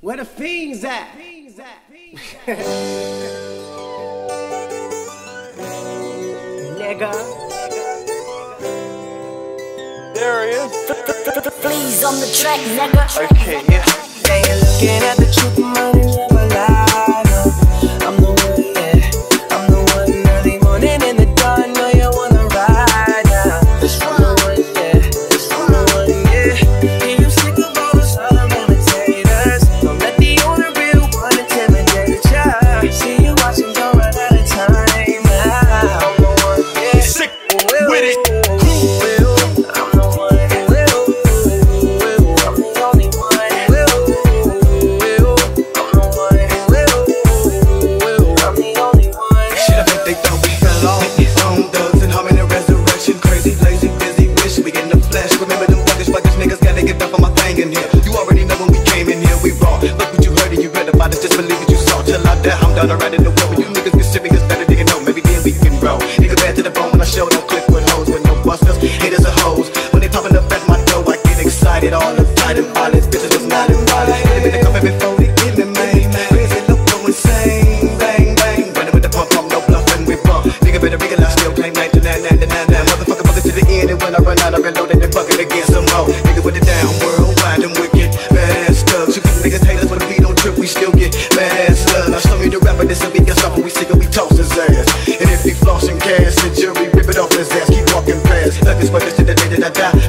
Where the fiends at? Nigga. There he is. FLe's on the track, nigga. Okay, yeah. Looking at the truth, thought I'd the know what you niggas be serious, better than you know. Maybe then we can roll. Nigga bad to the bone when I show, them click with hoes, with no busters, haters are hoes. When they popping up at my door, I get excited all this, but this is the da da.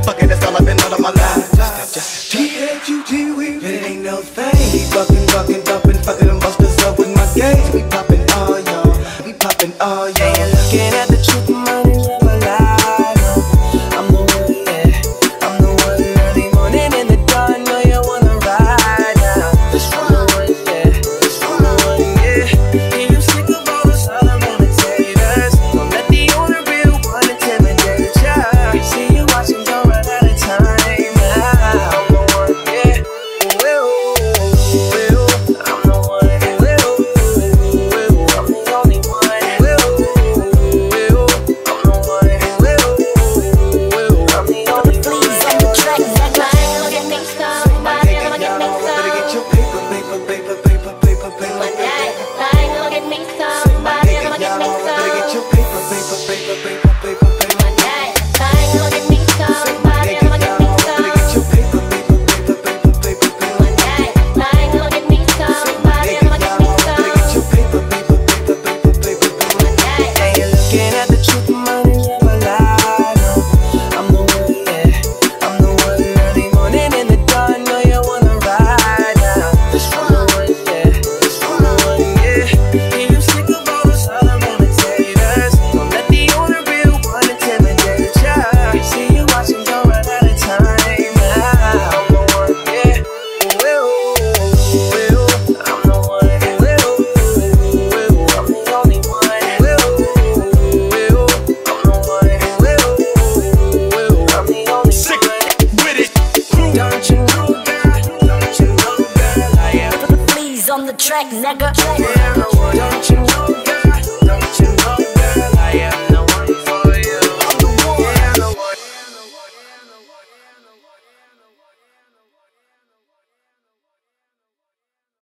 your paper, paper, paper, paper, paper, paper. Kaya magandang ikaw, pare magandang ikaw. Looking at the track, nigga. Yeah, don't you know, don't you know.